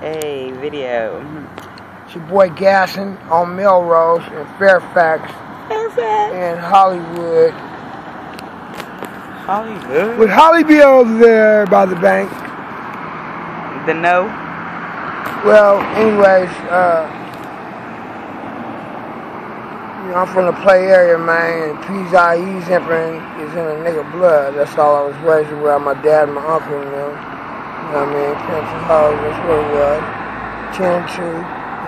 Hey, video. It's your boy Gasson on Melrose in Fairfax Fairfax. and Hollywood. Hollywood. With Holly B over there by the bank. The no. Well, anyways, uh, you know, I'm from the play area, man, and P's.I.E.'s imprint is in a nigga blood. That's all I was raised with. My dad and my uncle, you know. You know what I mean? And hoes, that's what it was. 10 2, you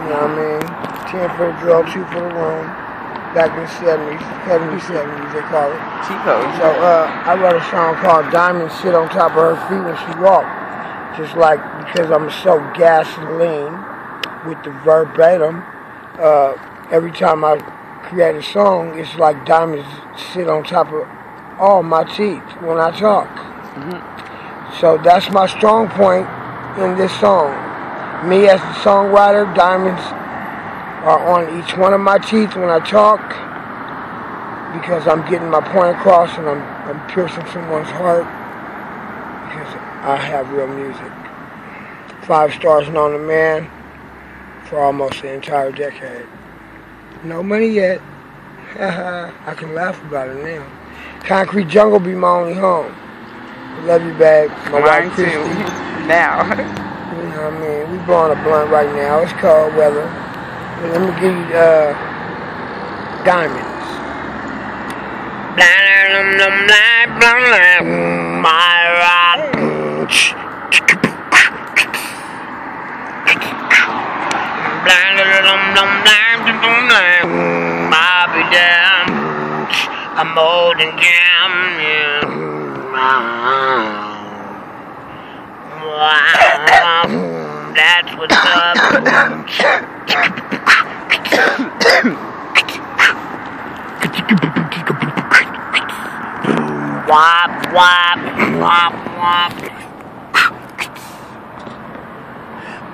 know what I mean? 10 for the drill, 2 for the room. Back in the 70s, 70s, 70s, they call it. Chico. So uh, I wrote a song called Diamond Sit on Top of Her Feet When She Walk. Just like because I'm so gasoline with the verbatim, uh, every time I create a song, it's like diamonds sit on top of all my teeth when I talk. So that's my strong point in this song. Me as the songwriter, diamonds are on each one of my teeth when I talk because I'm getting my point across and I'm, I'm piercing someone's heart because I have real music. Five stars and on the man for almost the entire decade. No money yet. I can laugh about it now. Concrete Jungle be my only home. I love you, back. My Mine wife, too. Christy. now. You know what I mean? We blowing a blunt right now. It's cold weather. But let me give you uh, diamonds. I'm old and jam, yeah. That's what's up. Wop, wop, wop, wop.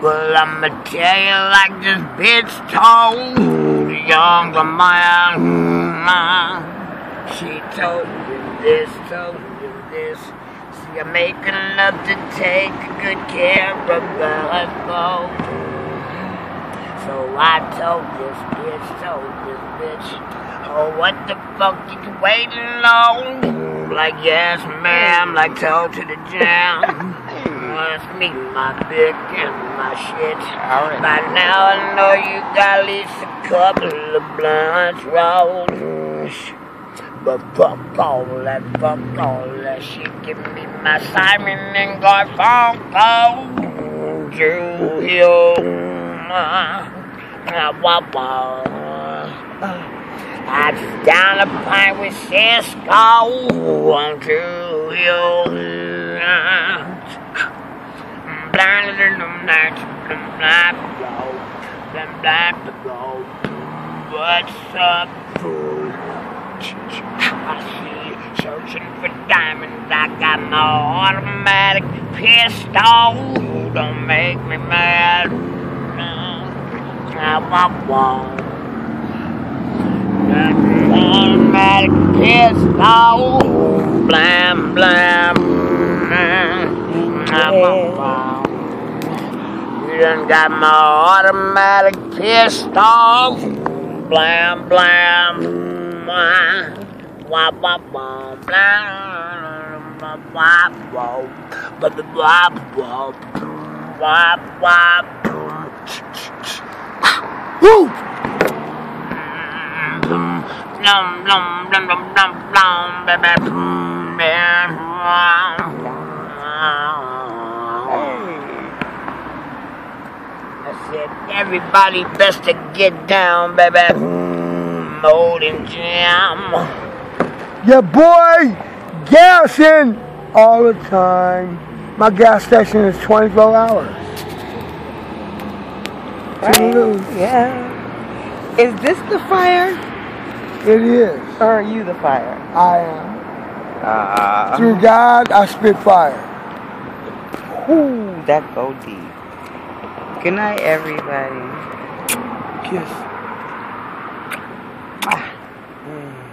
Well, I'ma tell you like this bitch told younger man. She told you this, told. I'm making love to take good care of us both. So I told this bitch, told this bitch, oh, what the fuck you waiting on? Like, yes, ma'am, like, told to the jam. Let's meet my dick and my shit. Alright. By now I know you got at least a couple of blunts rolled. But fuck all that, fuck all that shit. Give me my Simon and Garfunkel. Drew Hill. Uh, wah, wah. I just down a pint with Cisco on Drew Hill. What's up, fool? I see searching for diamonds. I got my automatic pistol. Don't make me mad. I want one. Automatic pistol. Blam, blam. You done got my automatic pistol. Blam, blam. Wah, wah, wah, blam. Wah, wah. Wah, wah, wah. Wah, wah. Woo! Blum, blum, blum, blum, blum, blum, ba, ba, boom, I said, everybody best to get down, baby. Mold and jam. Your boy gassing all the time. My gas station is 24 hours. Right. Yeah. Is this the fire? It is. Or are you the fire? I am. Uh, Through God, I spit fire. Ooh, that go deep. Good night, everybody. Kiss. Ah. Mm.